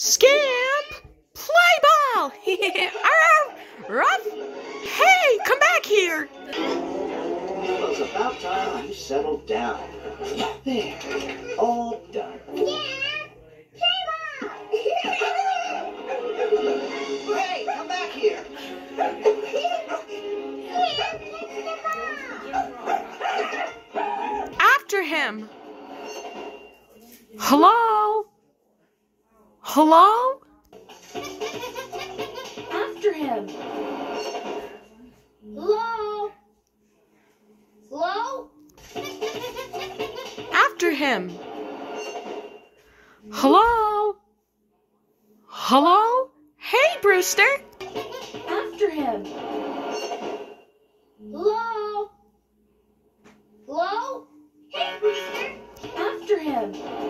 Scamp, play ball. Ruff. Hey, come back here. Well, it's about time you settled down. There, all done. Yeah, play ball. Hey, come back here. After him. Hello? Hello? After him. Hello? Hello? After him. Hello? Hello? Hey, Brewster. After him. Hello? Hello? Hey, Brewster. After him.